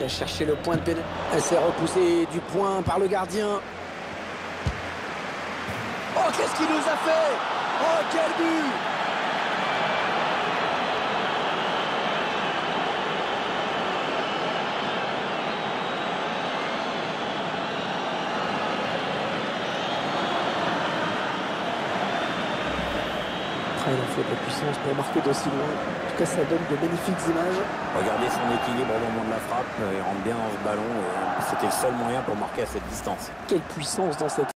Il a cherché le point de pénal. Elle s'est repoussée du point par le gardien. Oh, qu'est-ce qu'il nous a fait? Oh, quel but Après, il a fait de la puissance pour marquer d'aussi loin. En tout cas, ça donne de magnifiques images. Regardez son équilibre au moment de la frappe. Il rentre bien dans ce ballon. C'était le seul moyen pour marquer à cette distance. Quelle puissance dans cette